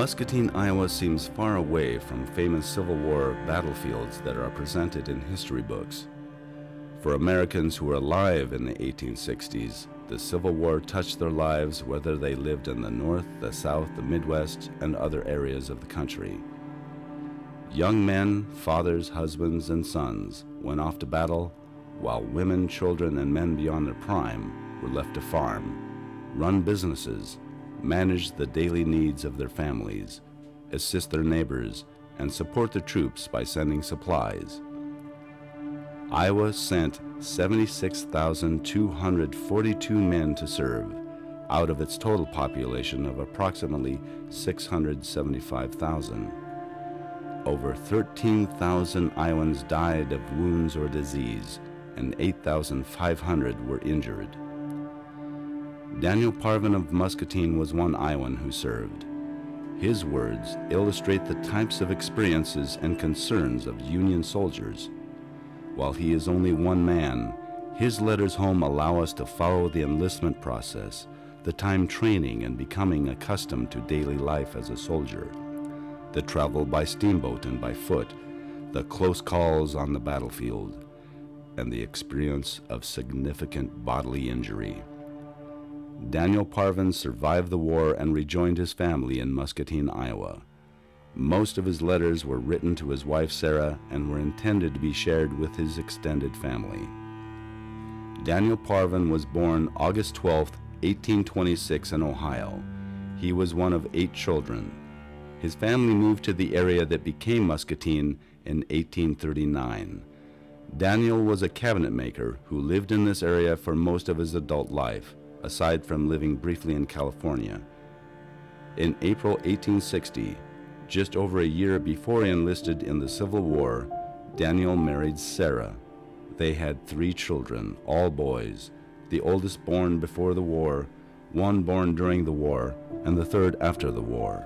Muscatine, Iowa seems far away from famous Civil War battlefields that are presented in history books. For Americans who were alive in the 1860s, the Civil War touched their lives whether they lived in the North, the South, the Midwest, and other areas of the country. Young men, fathers, husbands, and sons went off to battle, while women, children, and men beyond their prime were left to farm, run businesses, manage the daily needs of their families, assist their neighbors, and support the troops by sending supplies. Iowa sent 76,242 men to serve out of its total population of approximately 675,000. Over 13,000 Iowans died of wounds or disease, and 8,500 were injured. Daniel Parvin of Muscatine was one Iowan who served. His words illustrate the types of experiences and concerns of Union soldiers. While he is only one man, his letters home allow us to follow the enlistment process, the time training and becoming accustomed to daily life as a soldier the travel by steamboat and by foot, the close calls on the battlefield, and the experience of significant bodily injury. Daniel Parvin survived the war and rejoined his family in Muscatine, Iowa. Most of his letters were written to his wife Sarah and were intended to be shared with his extended family. Daniel Parvin was born August 12, 1826 in Ohio. He was one of eight children. His family moved to the area that became Muscatine in 1839. Daniel was a cabinet maker who lived in this area for most of his adult life, aside from living briefly in California. In April 1860, just over a year before he enlisted in the Civil War, Daniel married Sarah. They had three children, all boys, the oldest born before the war, one born during the war, and the third after the war.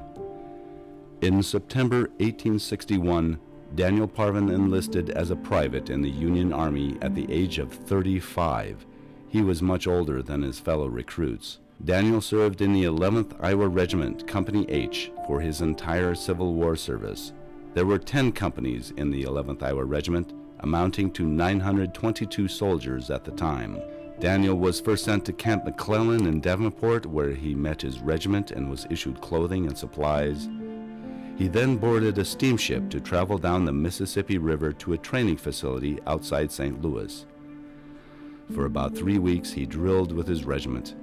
In September 1861, Daniel Parvin enlisted as a private in the Union Army at the age of 35. He was much older than his fellow recruits. Daniel served in the 11th Iowa Regiment, Company H, for his entire Civil War service. There were 10 companies in the 11th Iowa Regiment, amounting to 922 soldiers at the time. Daniel was first sent to Camp McClellan in Davenport, where he met his regiment and was issued clothing and supplies. He then boarded a steamship to travel down the Mississippi River to a training facility outside St. Louis. For about three weeks, he drilled with his regiment.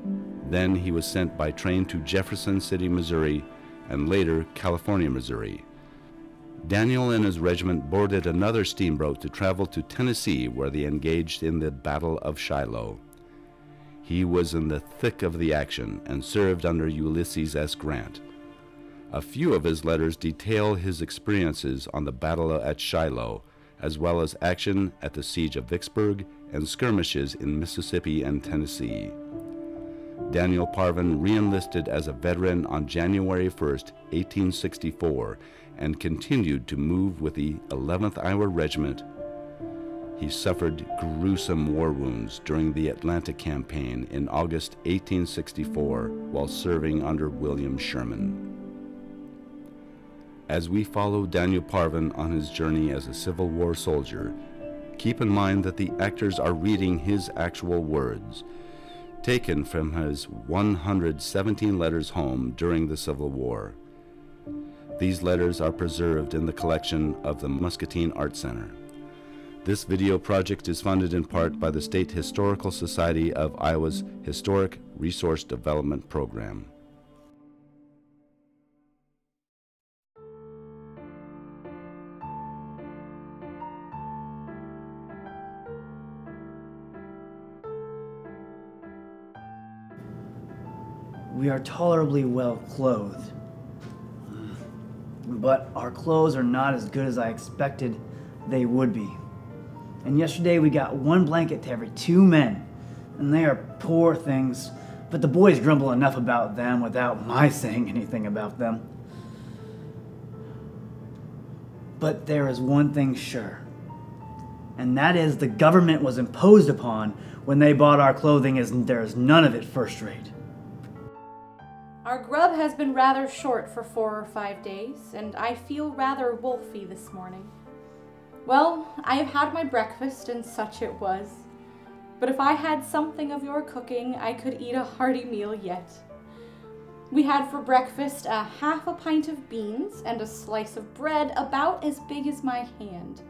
Then he was sent by train to Jefferson City, Missouri, and later California, Missouri. Daniel and his regiment boarded another steamboat to travel to Tennessee, where they engaged in the Battle of Shiloh. He was in the thick of the action and served under Ulysses S. Grant. A few of his letters detail his experiences on the battle at Shiloh, as well as action at the siege of Vicksburg and skirmishes in Mississippi and Tennessee. Daniel Parvin reenlisted as a veteran on January 1, 1864, and continued to move with the 11th Iowa Regiment. He suffered gruesome war wounds during the Atlanta Campaign in August 1864 while serving under William Sherman. As we follow Daniel Parvin on his journey as a Civil War soldier, keep in mind that the actors are reading his actual words, taken from his 117 letters home during the Civil War. These letters are preserved in the collection of the Muscatine Art Center. This video project is funded in part by the State Historical Society of Iowa's Historic Resource Development Program. We are tolerably well clothed. But our clothes are not as good as I expected they would be. And yesterday we got one blanket to every two men, and they are poor things, but the boys grumble enough about them without my saying anything about them. But there is one thing sure, and that is the government was imposed upon when they bought our clothing, and there is none of it first rate. Our grub has been rather short for four or five days, and I feel rather wolfy this morning. Well, I have had my breakfast, and such it was. But if I had something of your cooking, I could eat a hearty meal yet. We had for breakfast a half a pint of beans and a slice of bread about as big as my hand.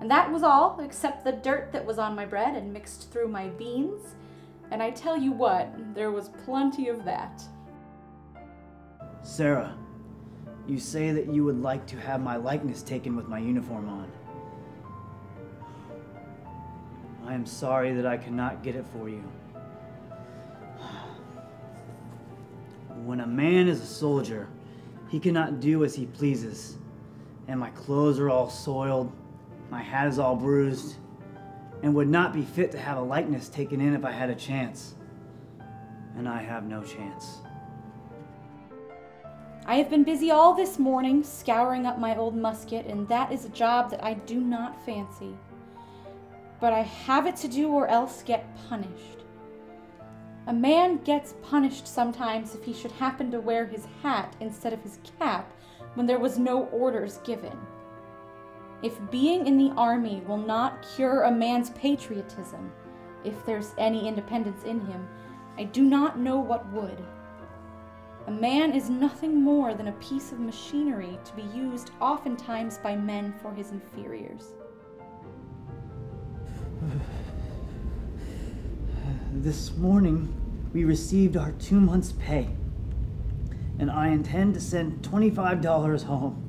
And that was all, except the dirt that was on my bread and mixed through my beans. And I tell you what, there was plenty of that. Sarah, you say that you would like to have my likeness taken with my uniform on. I am sorry that I cannot get it for you. When a man is a soldier, he cannot do as he pleases. And my clothes are all soiled, my hat is all bruised, and would not be fit to have a likeness taken in if I had a chance. And I have no chance. I have been busy all this morning scouring up my old musket, and that is a job that I do not fancy. But I have it to do or else get punished. A man gets punished sometimes if he should happen to wear his hat instead of his cap when there was no orders given. If being in the army will not cure a man's patriotism, if there's any independence in him, I do not know what would. A man is nothing more than a piece of machinery to be used oftentimes by men for his inferiors. This morning, we received our two months' pay, and I intend to send $25 home.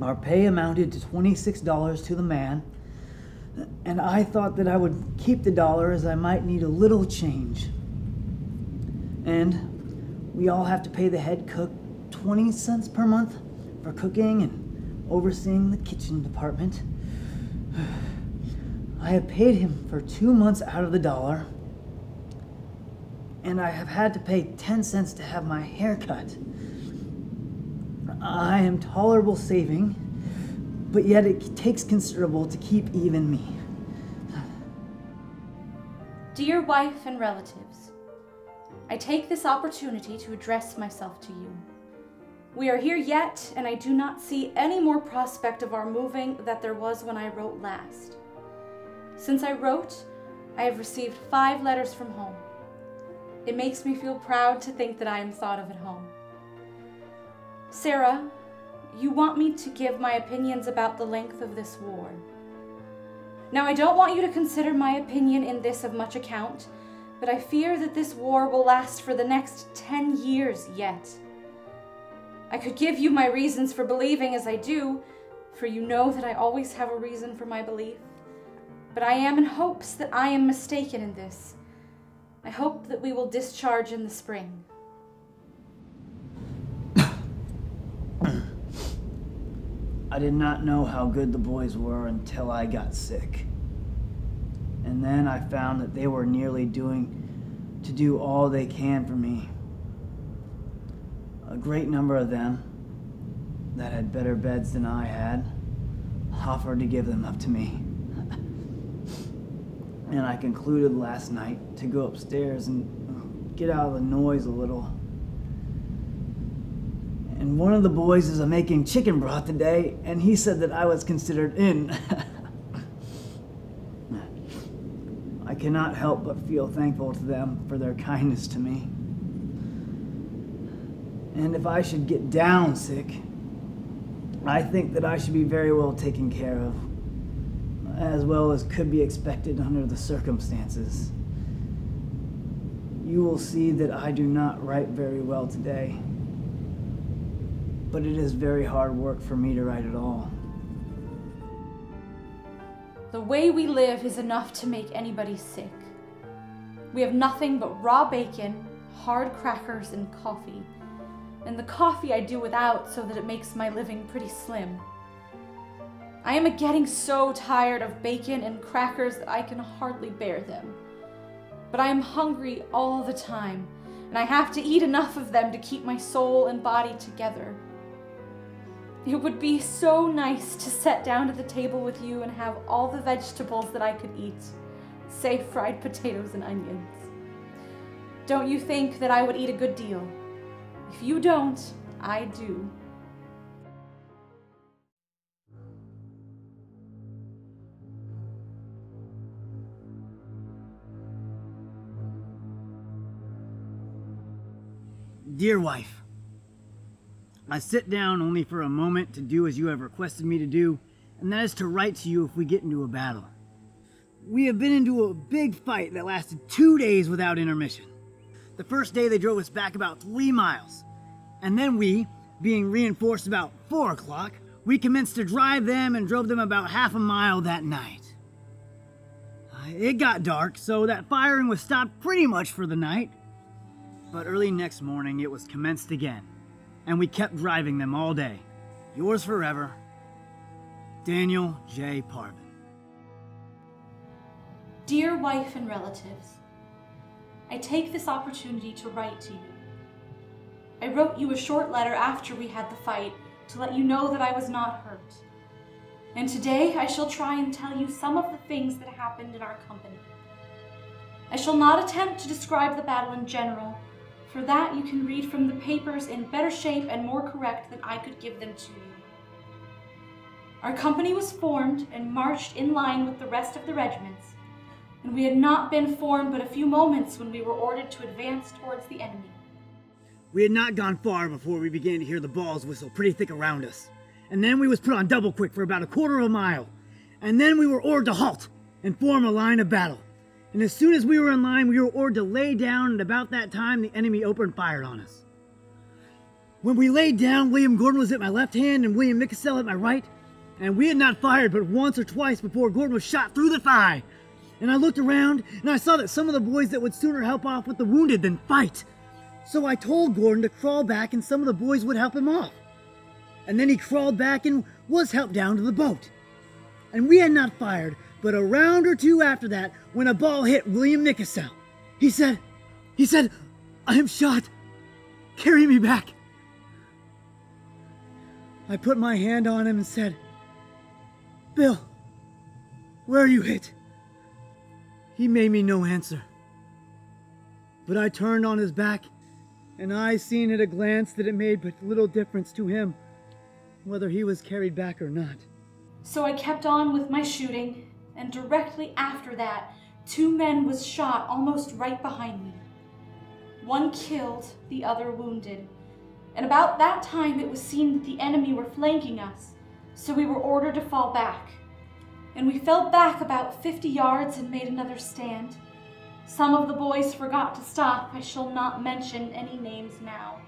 Our pay amounted to $26 to the man, and I thought that I would keep the dollar as I might need a little change. And we all have to pay the head cook 20 cents per month for cooking and overseeing the kitchen department. I have paid him for two months out of the dollar, and I have had to pay 10 cents to have my hair cut. I am tolerable saving, but yet it takes considerable to keep even me. Dear wife and relatives, I take this opportunity to address myself to you. We are here yet, and I do not see any more prospect of our moving that there was when I wrote last. Since I wrote, I have received five letters from home. It makes me feel proud to think that I am thought of at home. Sarah, you want me to give my opinions about the length of this war. Now, I don't want you to consider my opinion in this of much account, but I fear that this war will last for the next 10 years yet. I could give you my reasons for believing as I do, for you know that I always have a reason for my belief but I am in hopes that I am mistaken in this. I hope that we will discharge in the spring. I did not know how good the boys were until I got sick. And then I found that they were nearly doing to do all they can for me. A great number of them that had better beds than I had offered to give them up to me. and I concluded last night to go upstairs and get out of the noise a little. And one of the boys is making chicken broth today, and he said that I was considered in. I cannot help but feel thankful to them for their kindness to me. And if I should get down sick, I think that I should be very well taken care of as well as could be expected under the circumstances. You will see that I do not write very well today, but it is very hard work for me to write at all. The way we live is enough to make anybody sick. We have nothing but raw bacon, hard crackers, and coffee. And the coffee I do without so that it makes my living pretty slim. I am getting so tired of bacon and crackers that I can hardly bear them. But I am hungry all the time, and I have to eat enough of them to keep my soul and body together. It would be so nice to sit down at the table with you and have all the vegetables that I could eat, say fried potatoes and onions. Don't you think that I would eat a good deal? If you don't, I do. Dear wife, I sit down only for a moment to do as you have requested me to do, and that is to write to you if we get into a battle. We have been into a big fight that lasted two days without intermission. The first day they drove us back about three miles, and then we, being reinforced about four o'clock, we commenced to drive them and drove them about half a mile that night. Uh, It got dark, so that firing was stopped pretty much for the night. But early next morning it was commenced again, and we kept driving them all day. Yours forever, Daniel J. Parvin. Dear wife and relatives, I take this opportunity to write to you. I wrote you a short letter after we had the fight to let you know that I was not hurt. And today I shall try and tell you some of the things that happened in our company. I shall not attempt to describe the battle in general, for that you can read from the papers in better shape and more correct than I could give them to you. Our company was formed and marched in line with the rest of the regiments, and we had not been formed but a few moments when we were ordered to advance towards the enemy. We had not gone far before we began to hear the balls whistle pretty thick around us. And then we was put on double quick for about a quarter of a mile. And then we were ordered to halt and form a line of battle. And as soon as we were in line, we were ordered to lay down, and about that time the enemy opened fire on us. When we laid down, William Gordon was at my left hand and William Micasell at my right, and we had not fired but once or twice before Gordon was shot through the thigh. And I looked around and I saw that some of the boys that would sooner help off with the wounded than fight. So I told Gordon to crawl back and some of the boys would help him off. And then he crawled back and was helped down to the boat. And we had not fired, but a round or two after that, when a ball hit William Nicasell, he said, he said, I am shot. Carry me back. I put my hand on him and said, Bill, where are you hit? He made me no answer. But I turned on his back, and I seen at a glance that it made but little difference to him whether he was carried back or not. So I kept on with my shooting, and directly after that, two men was shot almost right behind me. One killed, the other wounded. And about that time it was seen that the enemy were flanking us, so we were ordered to fall back. And we fell back about 50 yards and made another stand. Some of the boys forgot to stop. I shall not mention any names now.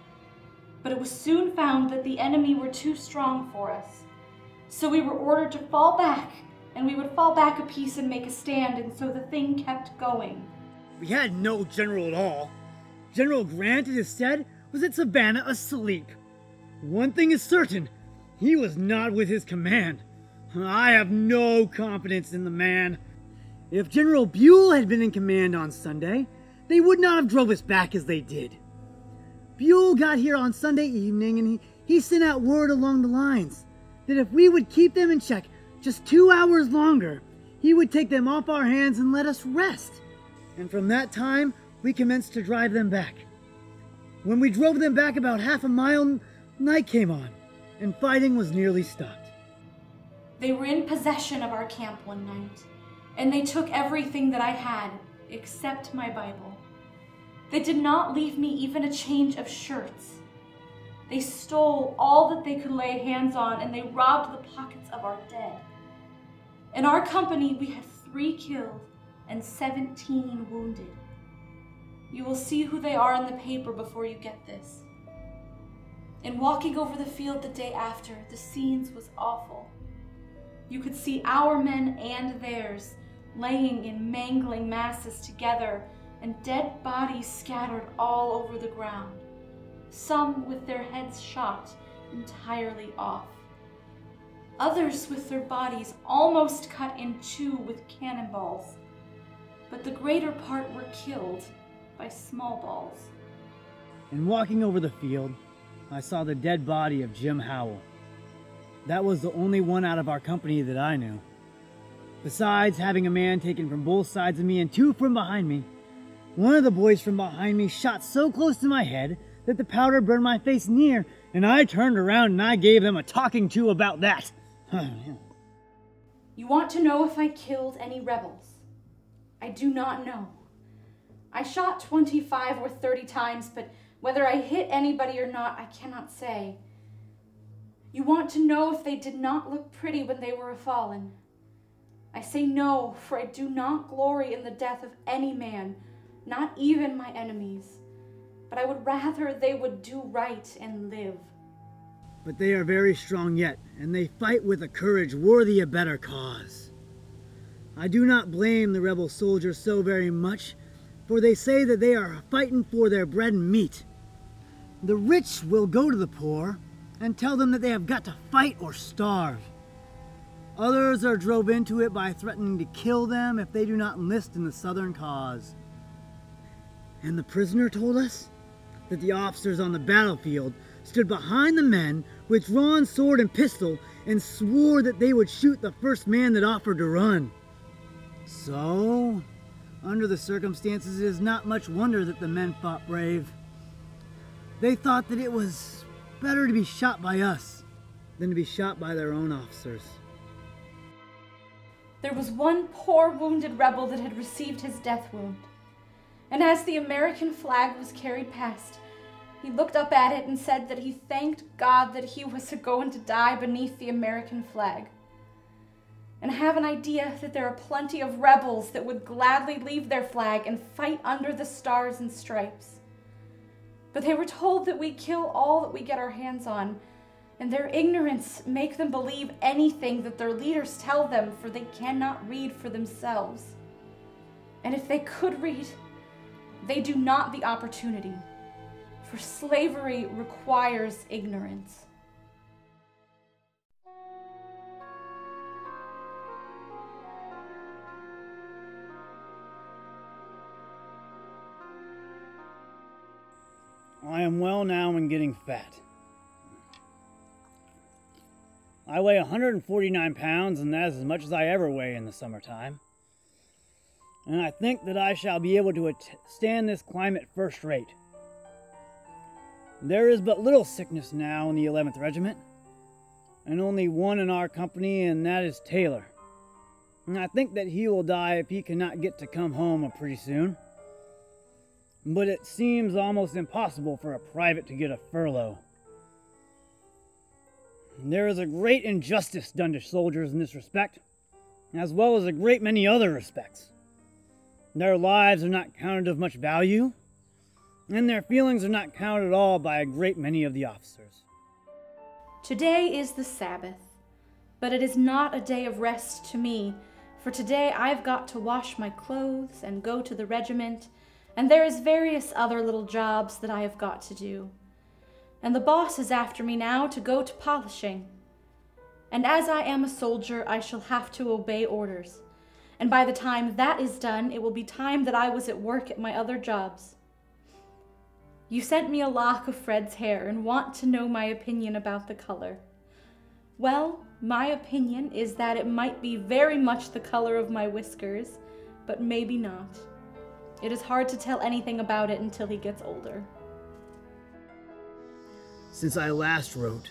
But it was soon found that the enemy were too strong for us. So we were ordered to fall back, and we would fall back a piece and make a stand, and so the thing kept going. We had no general at all. General Grant, it is said, was at Savannah asleep. One thing is certain he was not with his command. I have no confidence in the man. If General Buell had been in command on Sunday, they would not have drove us back as they did. Buell got here on Sunday evening and he, he sent out word along the lines that if we would keep them in check just two hours longer, he would take them off our hands and let us rest. And from that time, we commenced to drive them back. When we drove them back about half a mile, night came on, and fighting was nearly stopped. They were in possession of our camp one night, and they took everything that I had except my Bible. They did not leave me even a change of shirts. They stole all that they could lay hands on, and they robbed the pockets of our dead. In our company, we had three killed and 17 wounded. You will see who they are in the paper before you get this. In walking over the field the day after, the scenes was awful. You could see our men and theirs laying in mangling masses together and dead bodies scattered all over the ground, some with their heads shot entirely off, others with their bodies almost cut in two with cannonballs, but the greater part were killed by small balls. In walking over the field, I saw the dead body of Jim Howell. That was the only one out of our company that I knew. Besides having a man taken from both sides of me and two from behind me, one of the boys from behind me shot so close to my head that the powder burned my face near, and I turned around and I gave them a talking to about that. You want to know if I killed any rebels? I do not know. I shot 25 or 30 times, but whether I hit anybody or not, I cannot say. You want to know if they did not look pretty when they were fallen? I say no, for I do not glory in the death of any man, not even my enemies. But I would rather they would do right and live. But they are very strong yet, and they fight with a courage worthy a better cause. I do not blame the rebel soldiers so very much, for they say that they are fighting for their bread and meat. The rich will go to the poor and tell them that they have got to fight or starve. Others are drove into it by threatening to kill them if they do not enlist in the Southern cause. And the prisoner told us that the officers on the battlefield stood behind the men with drawn sword and pistol and swore that they would shoot the first man that offered to run. So, under the circumstances, it is not much wonder that the men fought brave. They thought that it was better to be shot by us than to be shot by their own officers. There was one poor wounded rebel that had received his death wound. And as the American flag was carried past, he looked up at it and said that he thanked God that he was going to die beneath the American flag. And I have an idea that there are plenty of rebels that would gladly leave their flag and fight under the stars and stripes. But they were told that we kill all that we get our hands on, and their ignorance make them believe anything that their leaders tell them, for they cannot read for themselves. And if they could read, they do not the opportunity, for slavery requires ignorance. I am well now and getting fat. I weigh 149 pounds, and that is as much as I ever weigh in the summertime. And I think that I shall be able to stand this climate first rate. There is but little sickness now in the 11th Regiment, and only one in our company, and that is Taylor. And I think that he will die if he cannot get to come home pretty soon. But it seems almost impossible for a private to get a furlough. There is a great injustice done to soldiers in this respect, as well as a great many other respects. Their lives are not counted of much value, and their feelings are not counted at all by a great many of the officers. Today is the Sabbath, but it is not a day of rest to me, for today I've got to wash my clothes and go to the regiment, and there is various other little jobs that I have got to do and the boss is after me now to go to polishing. And as I am a soldier, I shall have to obey orders. And by the time that is done, it will be time that I was at work at my other jobs. You sent me a lock of Fred's hair and want to know my opinion about the color. Well, my opinion is that it might be very much the color of my whiskers, but maybe not. It is hard to tell anything about it until he gets older. Since I last wrote,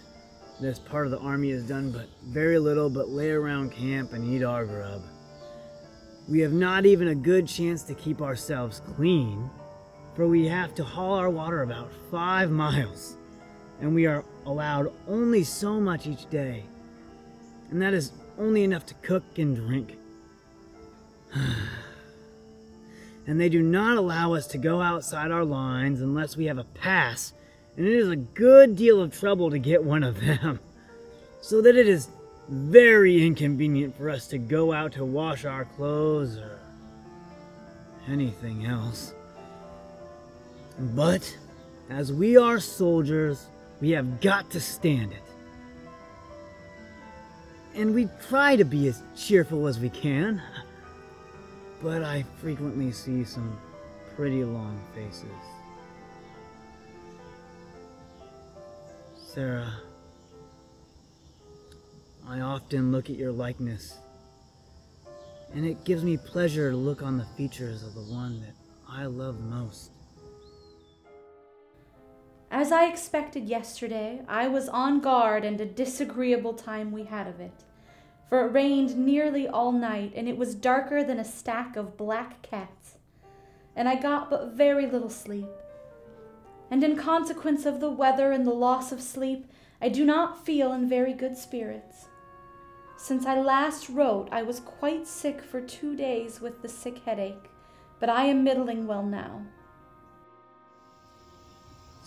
this part of the army has done but very little but lay around camp and eat our grub. We have not even a good chance to keep ourselves clean, for we have to haul our water about five miles, and we are allowed only so much each day, and that is only enough to cook and drink. and they do not allow us to go outside our lines unless we have a pass and it is a good deal of trouble to get one of them. So that it is very inconvenient for us to go out to wash our clothes or anything else. But, as we are soldiers, we have got to stand it. And we try to be as cheerful as we can. But I frequently see some pretty long faces. Sarah, I often look at your likeness, and it gives me pleasure to look on the features of the one that I love most. As I expected yesterday, I was on guard, and a disagreeable time we had of it. For it rained nearly all night, and it was darker than a stack of black cats, and I got but very little sleep. And in consequence of the weather and the loss of sleep, I do not feel in very good spirits. Since I last wrote, I was quite sick for two days with the sick headache, but I am middling well now.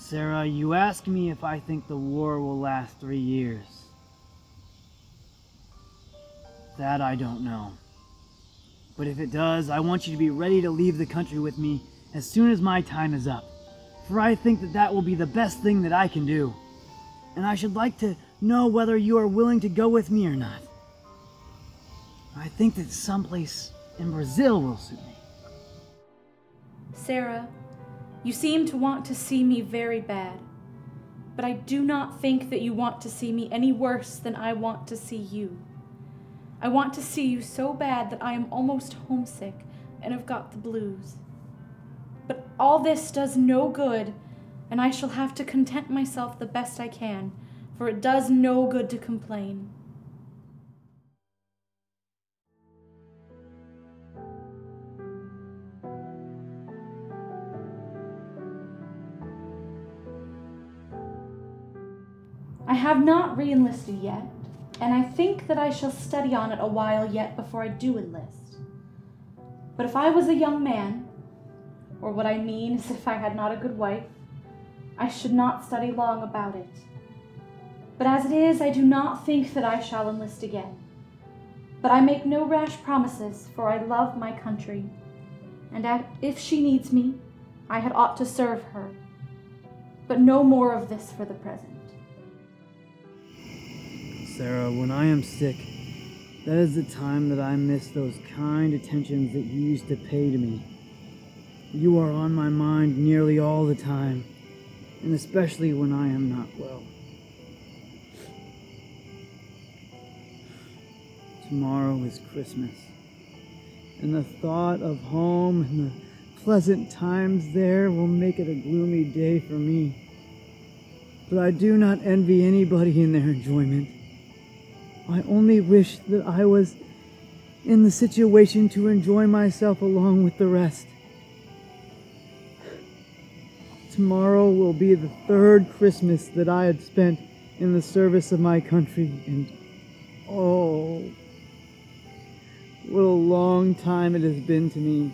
Sarah, you ask me if I think the war will last three years. That I don't know. But if it does, I want you to be ready to leave the country with me as soon as my time is up. For I think that that will be the best thing that I can do. And I should like to know whether you are willing to go with me or not. I think that someplace in Brazil will suit me. Sarah, you seem to want to see me very bad, but I do not think that you want to see me any worse than I want to see you. I want to see you so bad that I am almost homesick and have got the blues. But all this does no good, and I shall have to content myself the best I can, for it does no good to complain. Have not re-enlisted yet, and I think that I shall study on it a while yet before I do enlist. But if I was a young man, or what I mean is if I had not a good wife, I should not study long about it. But as it is, I do not think that I shall enlist again. But I make no rash promises, for I love my country, and if she needs me, I had ought to serve her. But no more of this for the present. Sarah, when I am sick, that is the time that I miss those kind attentions that you used to pay to me. You are on my mind nearly all the time, and especially when I am not well. Tomorrow is Christmas, and the thought of home and the pleasant times there will make it a gloomy day for me. But I do not envy anybody in their enjoyment. I only wish that I was in the situation to enjoy myself along with the rest. Tomorrow will be the third Christmas that I had spent in the service of my country, and oh, what a long time it has been to me.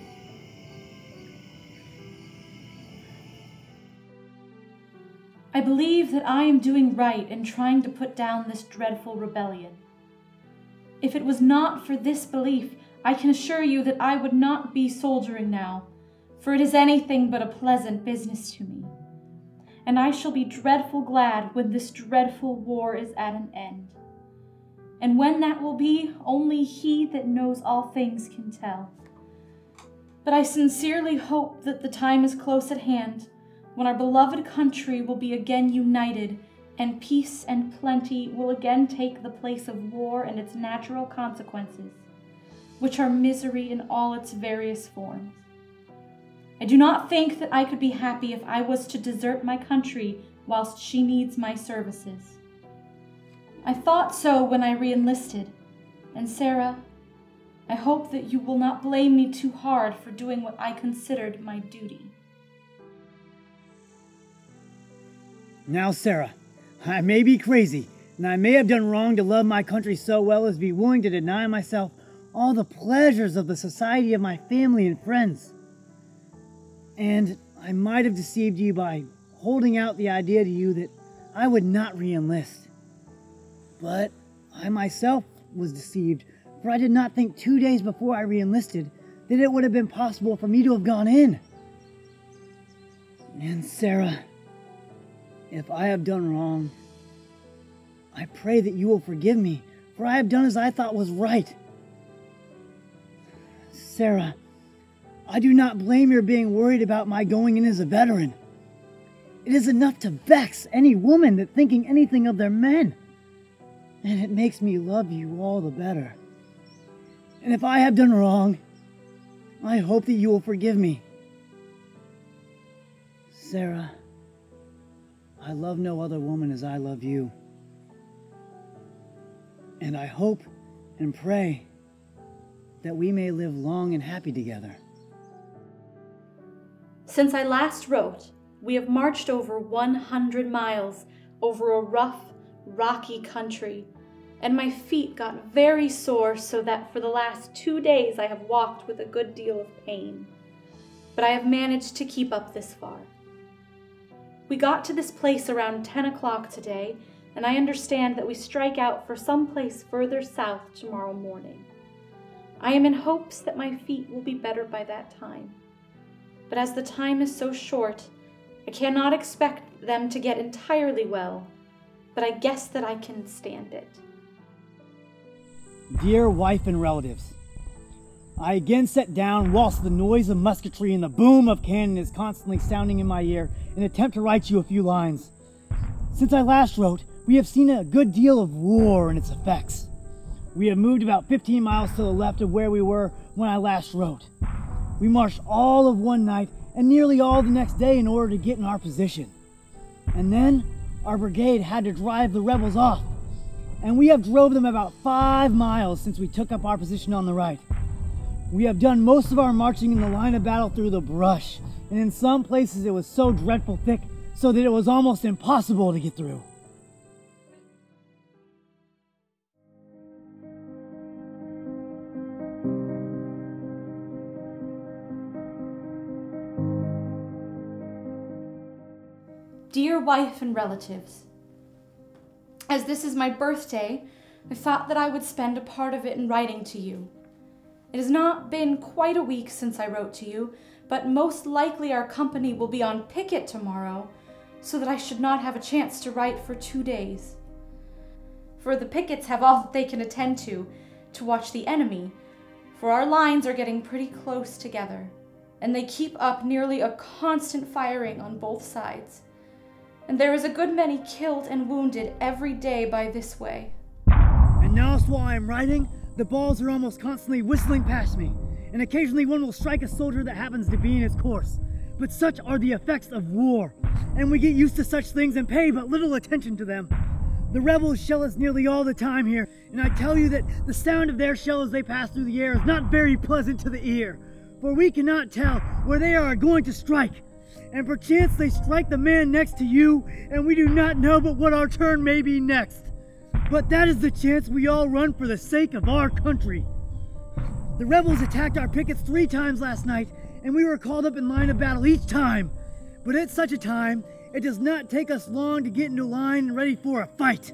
I believe that I am doing right in trying to put down this dreadful rebellion. If it was not for this belief, I can assure you that I would not be soldiering now, for it is anything but a pleasant business to me. And I shall be dreadful glad when this dreadful war is at an end. And when that will be, only he that knows all things can tell. But I sincerely hope that the time is close at hand when our beloved country will be again united and peace and plenty will again take the place of war and its natural consequences, which are misery in all its various forms. I do not think that I could be happy if I was to desert my country whilst she needs my services. I thought so when I re enlisted, and Sarah, I hope that you will not blame me too hard for doing what I considered my duty. Now, Sarah, I may be crazy, and I may have done wrong to love my country so well as be willing to deny myself all the pleasures of the society of my family and friends. And I might have deceived you by holding out the idea to you that I would not re enlist. But I myself was deceived, for I did not think two days before I re enlisted that it would have been possible for me to have gone in. And Sarah, if I have done wrong, I pray that you will forgive me, for I have done as I thought was right. Sarah, I do not blame your being worried about my going in as a veteran. It is enough to vex any woman that thinking anything of their men. And it makes me love you all the better. And if I have done wrong, I hope that you will forgive me. Sarah, I love no other woman as I love you. And I hope and pray that we may live long and happy together. Since I last wrote, we have marched over 100 miles over a rough, rocky country, and my feet got very sore so that for the last two days I have walked with a good deal of pain. But I have managed to keep up this far. We got to this place around 10 o'clock today, and I understand that we strike out for some place further south tomorrow morning. I am in hopes that my feet will be better by that time. But as the time is so short, I cannot expect them to get entirely well, but I guess that I can stand it. Dear wife and relatives, I again sat down whilst the noise of musketry and the boom of cannon is constantly sounding in my ear in an attempt to write you a few lines. Since I last wrote, we have seen a good deal of war and its effects. We have moved about 15 miles to the left of where we were when I last wrote. We marched all of one night and nearly all the next day in order to get in our position. And then our brigade had to drive the rebels off. And we have drove them about five miles since we took up our position on the right. We have done most of our marching in the line of battle through the brush, and in some places it was so dreadful thick so that it was almost impossible to get through. Dear wife and relatives, as this is my birthday, I thought that I would spend a part of it in writing to you. It has not been quite a week since I wrote to you, but most likely our company will be on picket tomorrow, so that I should not have a chance to write for two days. For the pickets have all that they can attend to, to watch the enemy, for our lines are getting pretty close together, and they keep up nearly a constant firing on both sides. And there is a good many killed and wounded every day by this way. And now, why I am writing, the balls are almost constantly whistling past me, and occasionally one will strike a soldier that happens to be in its course. But such are the effects of war, and we get used to such things and pay but little attention to them. The rebels shell us nearly all the time here, and I tell you that the sound of their shell as they pass through the air is not very pleasant to the ear, for we cannot tell where they are going to strike. And perchance they strike the man next to you, and we do not know but what our turn may be next. But that is the chance we all run for the sake of our country. The rebels attacked our pickets three times last night, and we were called up in line of battle each time. But at such a time, it does not take us long to get into line and ready for a fight.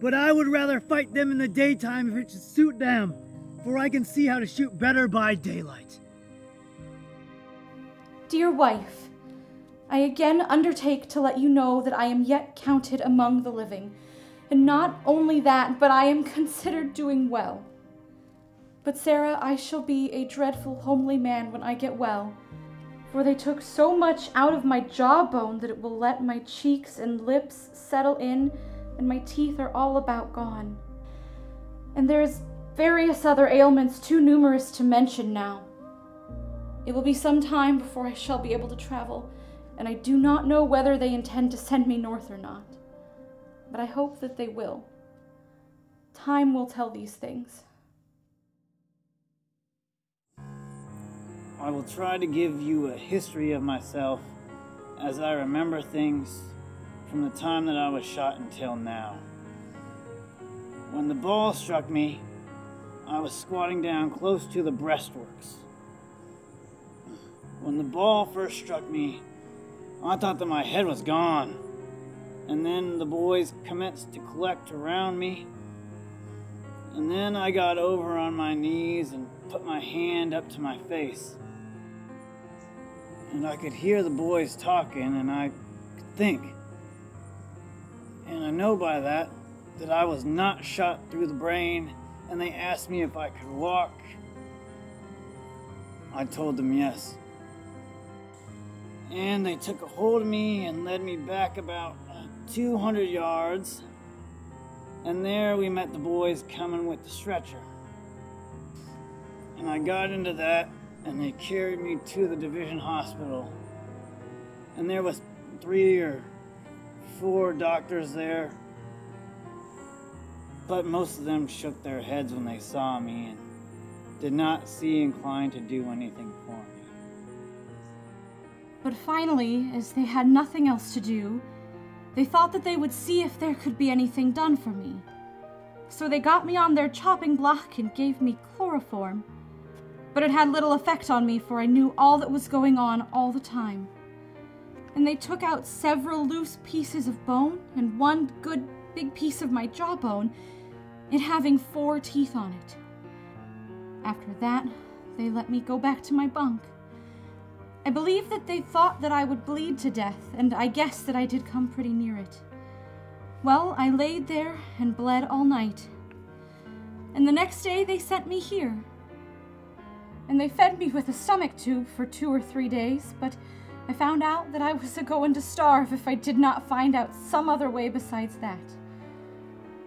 But I would rather fight them in the daytime if it should suit them, for I can see how to shoot better by daylight. Dear wife, I again undertake to let you know that I am yet counted among the living and not only that, but I am considered doing well. But, Sarah, I shall be a dreadful homely man when I get well, for they took so much out of my jawbone that it will let my cheeks and lips settle in, and my teeth are all about gone. And there's various other ailments too numerous to mention now. It will be some time before I shall be able to travel, and I do not know whether they intend to send me north or not but I hope that they will. Time will tell these things. I will try to give you a history of myself as I remember things from the time that I was shot until now. When the ball struck me, I was squatting down close to the breastworks. When the ball first struck me, I thought that my head was gone and then the boys commenced to collect around me. And then I got over on my knees and put my hand up to my face. And I could hear the boys talking, and I could think. And I know by that that I was not shot through the brain, and they asked me if I could walk. I told them yes. And they took a hold of me and led me back about 200 yards, and there we met the boys coming with the stretcher. And I got into that, and they carried me to the division hospital. And there was three or four doctors there, but most of them shook their heads when they saw me and did not seem inclined to do anything for me. But finally, as they had nothing else to do, they thought that they would see if there could be anything done for me. So they got me on their chopping block and gave me chloroform. But it had little effect on me, for I knew all that was going on all the time. And they took out several loose pieces of bone and one good big piece of my jawbone, it having four teeth on it. After that, they let me go back to my bunk. I believe that they thought that I would bleed to death, and I guess that I did come pretty near it. Well, I laid there and bled all night. And the next day they sent me here. And they fed me with a stomach tube for two or three days, but I found out that I was a going to starve if I did not find out some other way besides that.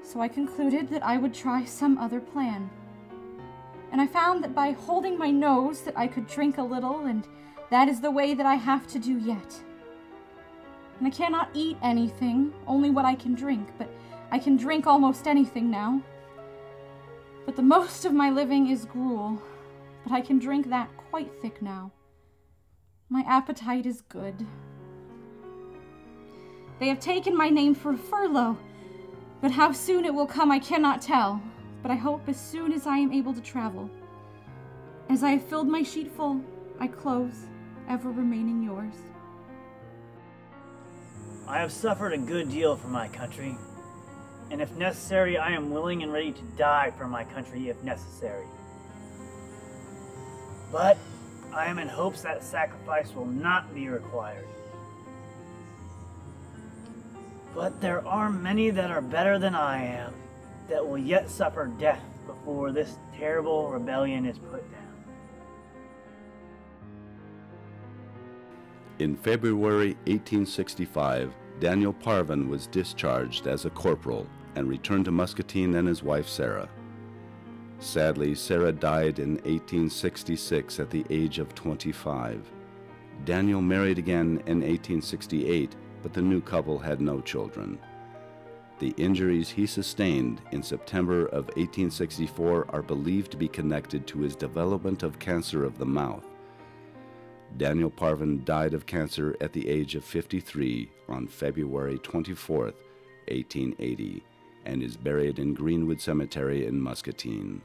So I concluded that I would try some other plan and I found that by holding my nose that I could drink a little, and that is the way that I have to do yet. And I cannot eat anything, only what I can drink, but I can drink almost anything now. But the most of my living is gruel, but I can drink that quite thick now. My appetite is good. They have taken my name for a furlough, but how soon it will come I cannot tell but I hope as soon as I am able to travel. As I have filled my sheet full, I close, ever remaining yours. I have suffered a good deal for my country, and if necessary, I am willing and ready to die for my country if necessary. But I am in hopes that sacrifice will not be required. But there are many that are better than I am that will yet suffer death before this terrible rebellion is put down. In February 1865, Daniel Parvin was discharged as a corporal and returned to Muscatine and his wife Sarah. Sadly, Sarah died in 1866 at the age of 25. Daniel married again in 1868, but the new couple had no children. The injuries he sustained in September of 1864 are believed to be connected to his development of cancer of the mouth. Daniel Parvin died of cancer at the age of 53 on February 24, 1880, and is buried in Greenwood Cemetery in Muscatine.